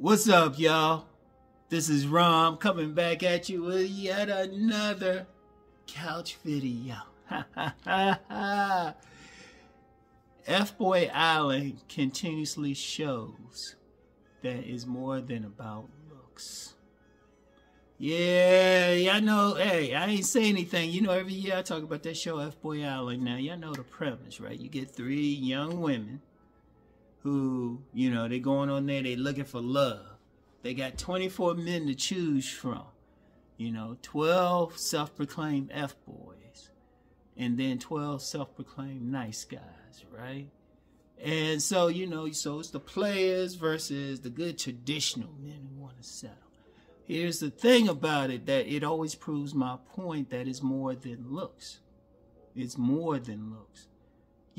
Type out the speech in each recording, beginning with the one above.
What's up, y'all? This is Rom coming back at you with yet another couch video. F Boy Island continuously shows that is more than about looks. Yeah, y'all know, hey, I ain't say anything. You know, every year I talk about that show F Boy Island. Now, y'all know the premise, right? You get three young women who, you know, they going on there, they looking for love. They got 24 men to choose from. You know, 12 self-proclaimed F-boys. And then 12 self-proclaimed nice guys, right? And so, you know, so it's the players versus the good traditional men who want to settle. Here's the thing about it that it always proves my point that it's more than looks. It's more than looks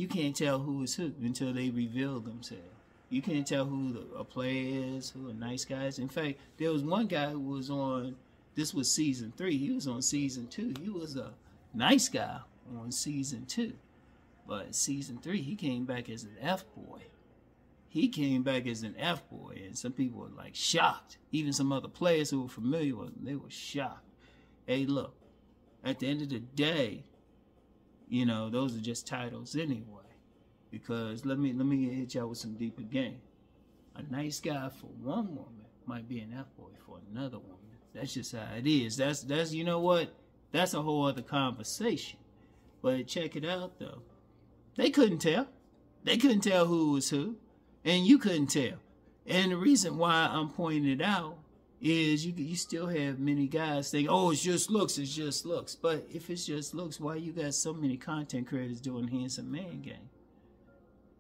you can't tell who is who until they reveal themselves. You can't tell who a player is, who a nice guy is. In fact, there was one guy who was on. This was season three. He was on season two. He was a nice guy on season two, but season three he came back as an F boy. He came back as an F boy, and some people were like shocked. Even some other players who were familiar with him, they were shocked. Hey, look, at the end of the day, you know, those are just titles anyway. Because let me let me hit y'all with some deeper game. A nice guy for one woman might be an F boy for another woman. That's just how it is. That's that's you know what? That's a whole other conversation. But check it out though. They couldn't tell. They couldn't tell who was who. And you couldn't tell. And the reason why I'm pointing it out is you you still have many guys think, oh, it's just looks, it's just looks. But if it's just looks, why you got so many content creators doing handsome man game?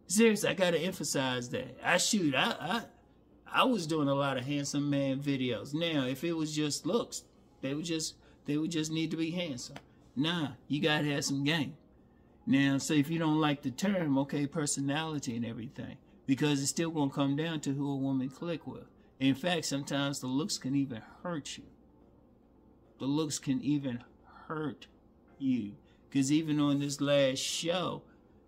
Seriously, I gotta emphasize that. I shoot, I I I was doing a lot of handsome man videos. Now, if it was just looks, they would just they would just need to be handsome. Nah, you gotta have some game. Now, say if you don't like the term, okay, personality and everything, because it's still gonna come down to who a woman click with. In fact, sometimes the looks can even hurt you. The looks can even hurt you. Because even on this last show,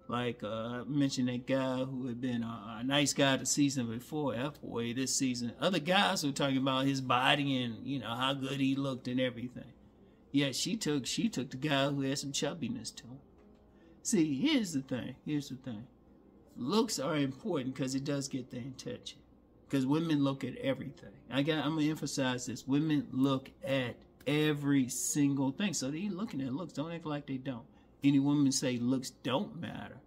like uh, I mentioned that guy who had been a, a nice guy the season before, F-Boy, this season. Other guys were talking about his body and, you know, how good he looked and everything. Yeah, she took she took the guy who had some chubbiness to him. See, here's the thing. Here's the thing. Looks are important because it does get the attention because women look at everything. I got. I'm gonna emphasize this. Women look at every single thing. So they looking at looks. Don't act like they don't. Any woman say looks don't matter,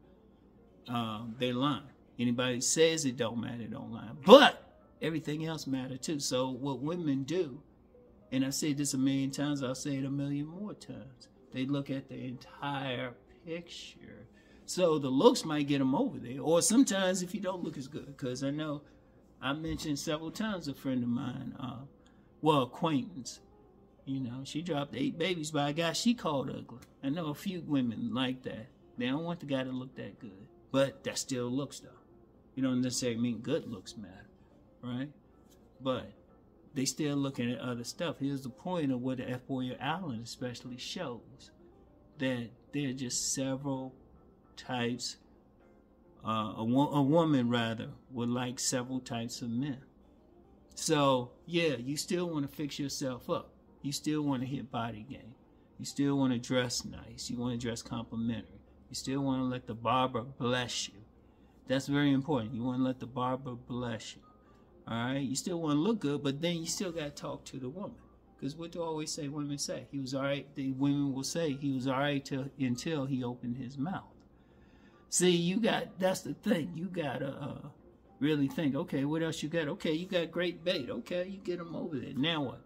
um, they lying. Anybody says it don't matter, don't lie. But everything else matter too. So what women do, and I said this a million times, I'll say it a million more times. They look at the entire picture. So the looks might get them over there, or sometimes if you don't look as good, because I know I mentioned several times a friend of mine, uh, well, acquaintance. You know, she dropped eight babies by a guy she called ugly. I know a few women like that. They don't want the guy to look that good. But that still looks though. You don't necessarily mean good looks matter, right? But they still looking at other stuff. Here's the point of what the F Boy Island especially shows. That there are just several types uh, a, wo- a woman rather would like several types of men. So yeah, you still want to fix yourself up. You still want to hit body game. You still want to dress nice. You want to dress complimentary. You still want to let the barber bless you. That's very important. You want to let the barber bless you. All right. You still want to look good, but then you still got to talk to the woman. Because what do I always say? Women say he was all right. The women will say he was all right till, until he opened his mouth. See, you got, that's the thing. You got to uh, really think, okay, what else you got? Okay, you got great bait. Okay, you get them over there. Now what?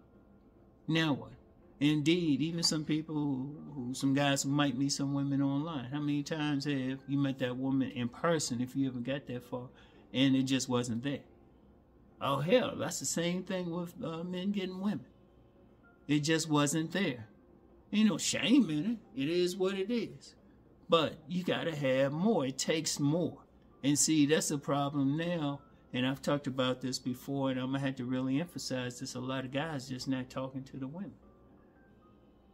Now what? Indeed, even some people who, some guys might meet some women online. How many times have you met that woman in person if you ever got that far and it just wasn't there? Oh, hell, that's the same thing with uh, men getting women. It just wasn't there. Ain't no shame in it. It is what it is. But you got to have more. It takes more. And see, that's a problem now. And I've talked about this before, and I'm going to have to really emphasize this. A lot of guys just not talking to the women.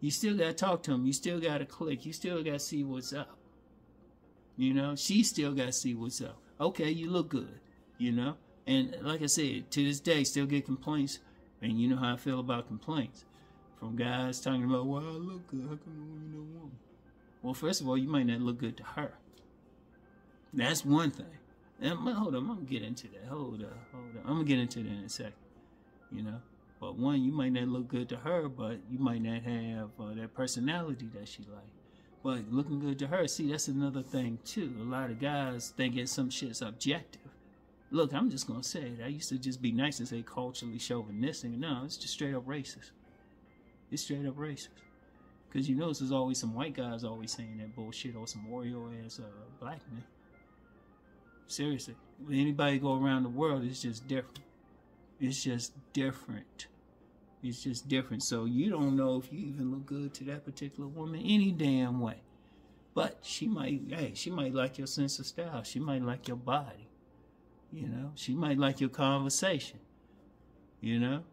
You still got to talk to them. You still got to click. You still got to see what's up. You know, she still got to see what's up. Okay, you look good, you know. And like I said, to this day, still get complaints. And you know how I feel about complaints from guys talking about, well, I look good. How come the women don't want me? Well, first of all, you might not look good to her. That's one thing. And hold on, I'm gonna get into that. Hold up, hold up. I'm gonna get into that in a second. You know, but one, you might not look good to her, but you might not have uh, that personality that she like. But looking good to her, see, that's another thing too. A lot of guys thinking some shit's objective. Look, I'm just gonna say it. I used to just be nice and say culturally chauvinistic. No, it's just straight up racist. It's straight up racist. Cause you notice there's always some white guys always saying that bullshit or some Oreo ass uh, black men. Seriously, when anybody go around the world, it's just different. It's just different. It's just different. So you don't know if you even look good to that particular woman any damn way. But she might, hey, she might like your sense of style. She might like your body. You know, she might like your conversation. You know,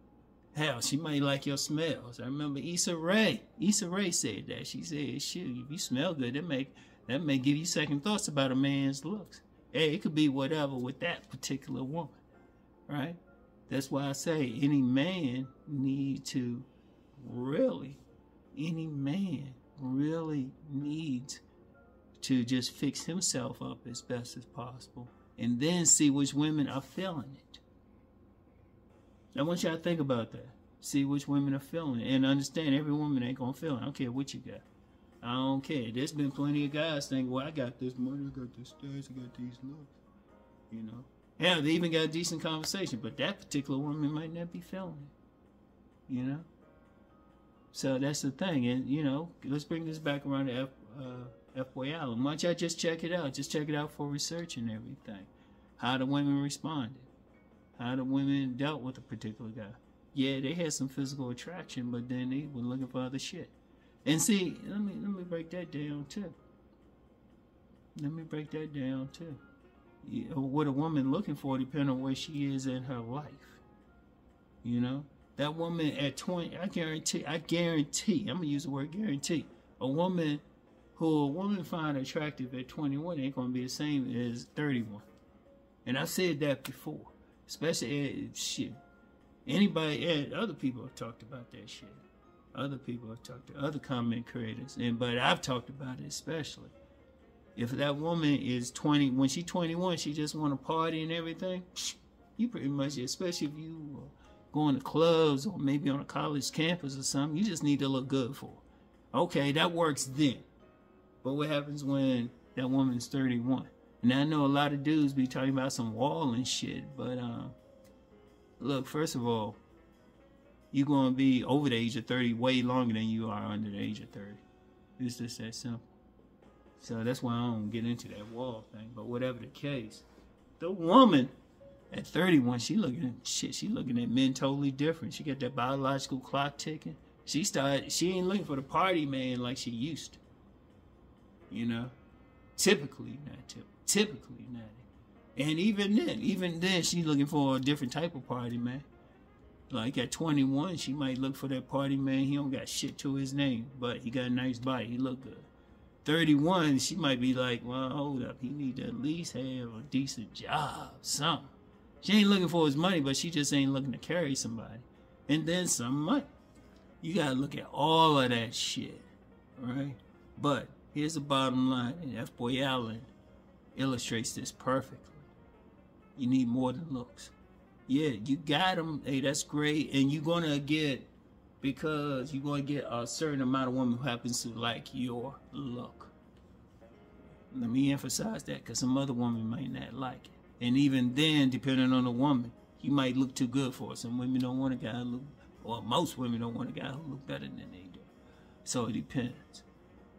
hell, she might like your smells. I remember Issa Rae. Issa Rae said that. She said, "Shit, if you smell good, that make that may give you second thoughts about a man's looks." Hey, it could be whatever with that particular woman, right? That's why I say any man need to really, any man really needs to just fix himself up as best as possible and then see which women are feeling it. I want y'all to think about that. See which women are feeling it and understand every woman ain't gonna feel it. I don't care what you got. I don't care. There's been plenty of guys saying, well, I got this money, I got this status, I got these looks. You know? Yeah, they even got a decent conversation, but that particular woman might not be feeling it. You know? So that's the thing. And, you know, let's bring this back around to F, uh, F Boy Island. Why don't y'all just check it out? Just check it out for research and everything. How the women responded. How the women dealt with a particular guy. Yeah, they had some physical attraction, but then they were looking for other shit. And see, let me let me break that down too. Let me break that down too. You know, what a woman looking for depending on where she is in her life. You know, that woman at twenty, I guarantee, I guarantee, I'm gonna use the word guarantee. A woman who a woman find attractive at 21 ain't gonna be the same as 31. And I said that before, especially shit. Anybody, other people have talked about that shit. Other people have talked to other comment creators, and but I've talked about it especially. If that woman is 20, when she's 21, she just want to party and everything. You pretty much, especially if you going to clubs or maybe on a college campus or something, you just need to look good for. Okay, that works then. But what happens when that woman's 31? And I know a lot of dudes be talking about some wall and shit, but um, look, first of all, you're going to be over the age of 30 way longer than you are under the age of 30. It's just that simple. So that's why I don't get into that wall thing. But whatever the case, the woman at 31, she looking at shit. She looking at men totally different. She got that biological clock ticking. She started. She ain't looking for the party man like she used to. You know, typically not. Typ- typically not. And even then, even then, she's looking for a different type of party man. Like at 21, she might look for that party man. He don't got shit to his name, but he got a nice body. He look good. 31, she might be like, well, hold up. He need to at least have a decent job, something. She ain't looking for his money, but she just ain't looking to carry somebody. And then some money. You gotta look at all of that shit, right? But here's the bottom line, and F. Boy Island illustrates this perfectly. You need more than looks yeah, you got them. Hey, that's great. And you're going to get, because you're going to get a certain amount of women who happens to like your look. Let me emphasize that because some other woman might not like it. And even then, depending on the woman, you might look too good for her. Some women don't want a guy who look, or most women don't want a guy who look better than they do. So it depends.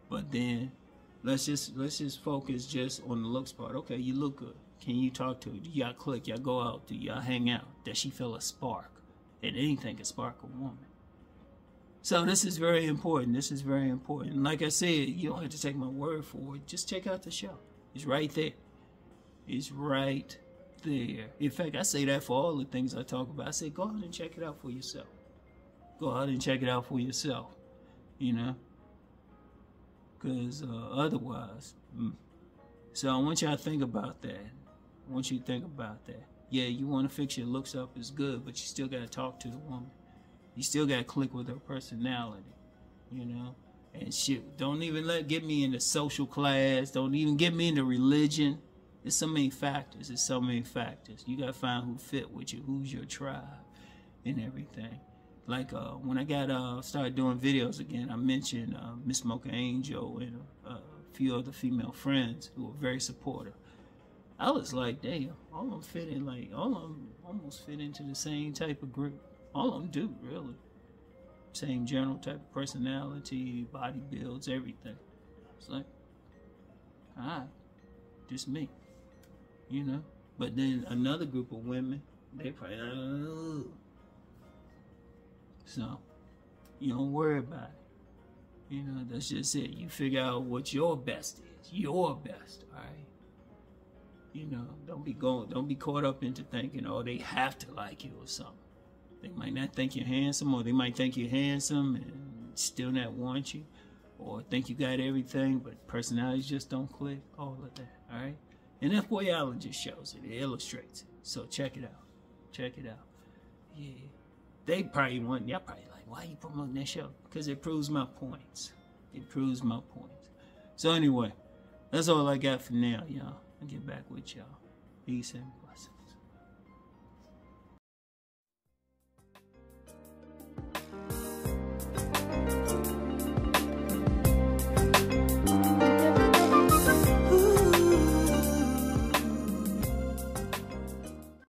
But then, let's just let's just focus just on the looks part. Okay, you look good. Can you talk to her? Do y'all click? Y'all go out? Do y'all hang out? Does she feel a spark? And anything can spark a woman. So this is very important. This is very important. Like I said, you don't have to take my word for it. Just check out the show. It's right there. It's right there. In fact, I say that for all the things I talk about. I say go out and check it out for yourself. Go out and check it out for yourself. You know? Because uh, otherwise, mm. so I want y'all to think about that. I want you to think about that. Yeah, you want to fix your looks up is good, but you still got to talk to the woman. You still got to click with her personality, you know. And shit, don't even let get me into social class. Don't even get me into religion. There's so many factors. There's so many factors. You gotta find who fit with you, who's your tribe, and everything. Like uh, when I got uh, started doing videos again, I mentioned uh, Miss Mocha Angel and uh, a few other female friends who were very supportive. I was like, damn, all of them fit in like all of them almost fit into the same type of group. All of them do really same general type of personality, body builds, everything. It's like, alright, just me, you know. But then another group of women, they probably, oh. So you don't worry about it. You know, that's just it. You figure out what your best is, your best, all right. You know, don't be going, don't be caught up into thinking, oh, they have to like you or something. They might not think you're handsome, or they might think you're handsome and still not want you, or think you got everything, but personalities just don't click. All of that, all right. And F Boy Island just shows it. It illustrates it. So check it out. Check it out. Yeah. They probably want. Y'all probably like, why are you promoting that show? Because it proves my points. It proves my points. So anyway, that's all I got for now, y'all. I'll get back with y'all. Peace and